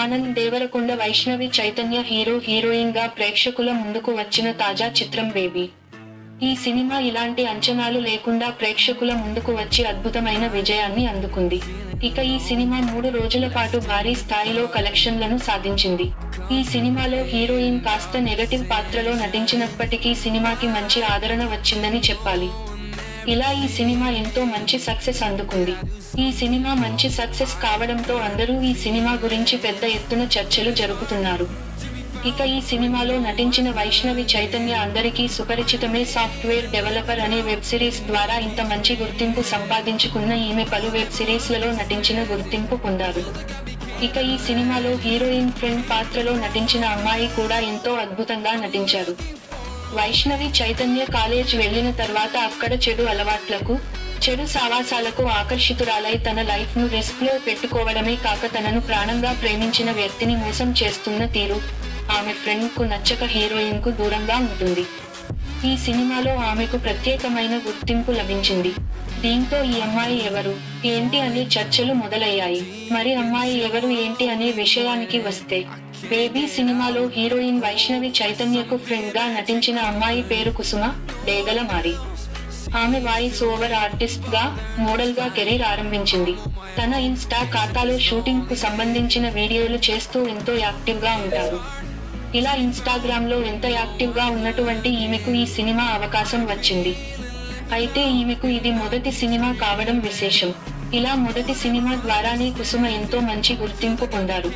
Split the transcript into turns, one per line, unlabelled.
Anand Devarakonda Vaishnavi Chaitanya hero హీరోయిన్గా ప్రేక్షకుల ముందుకు వచ్చిన తాజా చిత్రం బేబీ. ఈ సినిమా ఇలాంటి అంచనాలు లేకుండా ప్రేక్షకుల ముందుకు వచ్చి అద్భుతమైన విజయాన్ని అందుకుంది. ఇక ఈ సినిమా మూడు రోజుల పాటు భారీ స్థాయిలో కలెక్షన్లను సాధించింది. ఈ సినిమాలో హీరోయిన్ కాస్త నెగటివ్ పాత్రలో నటించినప్పటికీ సినిమాకి మంచి ఆదరణ వచ్చిందని చెప్పాలి. ఇలా ఈ సినిమా ఎంతో మంచి సక్సెస్ అందుకుంది. ఈ సినిమా మంచి సక్సెస్ కావడంతో అందరూ ఈ సినిమా గురించి పెద్ద ఎత్తున చర్చలు జరుపుతున్నారు. ఇక ఈ సినిమాలో నటించిన వైష్ణవి చైతన్య అందరికీ సుపరిచితమే సాఫ్ట్వేర్ డెవలపర్ అనే వెబ్ సిరీస్ ద్వారా ఇంత మంచి గుర్తింపు సంపాదించుకున్న ఈమె పలు వెబ్ సిరీస్లలో నటించిన గుర్తింపు పొందారు. ఇక ఈ సినిమాలో హీరోయిన్ ఫ్రెండ్ పాత్రలో నటించిన అమ్మాయి కూడా ఎంతో అద్భుతంగా నటించారు. వైష్ణవి చైతన్య కాలేజ్ వెళ్ళిన తర్వాత అక్కడ చెడు అలవాట్లకు చెడు సావాసాలకు ఆకర్షితురాలై తన లైఫ్ను రిస్క్లో పెట్టుకోవడమే కాక తనను ప్రాణంగా ప్రేమించిన వ్యక్తిని మోసం చేస్తున్న తీరు ఆమె ఫ్రెండ్కు నచ్చక హీరోయిన్కు దూరంగా ఉంటుంది. ఈ సినిమాలో ఆమెకు ప్రత్యేకమైన గుర్తింపు లభించింది. దీంతో ఈ అమ్మాయి ఎవరు? ఏంటి అనే చర్చలు మొదలయ్యాయి. మరి అమ్మాయి ఎవరు? ఏంటి అనే విషయానికి వస్తే బేబీ సినిమాలో హీరోయిన్ వైష్ణవి చైతన్యకు ఫ్రెండ్గా నటించిన అమ్మాయి పేరు కుసుమ డేగలమారి. ఆమె వాయిస్ ఓవర్ ఆర్టిస్ట్గా మోడల్గా కెరీర్ ఆరంభించింది. తన ఇన్స్టా ఖాతాలో షూటింగ్కు సంబంధించిన వీడియోలు చేస్తూ ఎంతో యాక్టివ్గా ఉంటారు. ఇలా ఇన్స్టాగ్రామ్లో ఎంత యాక్టివ్గా ఉన్నటువంటి ఈమెకు ఈ సినిమా అవకాశం వచ్చింది. అయితే ఈమెకు ఇది మొదటి సినిమా కావడం విశేషం. ఇలా మొదటి సినిమా ద్వారానే కుసుమ ఎంతో మంచి గుర్తింపు పొందారు.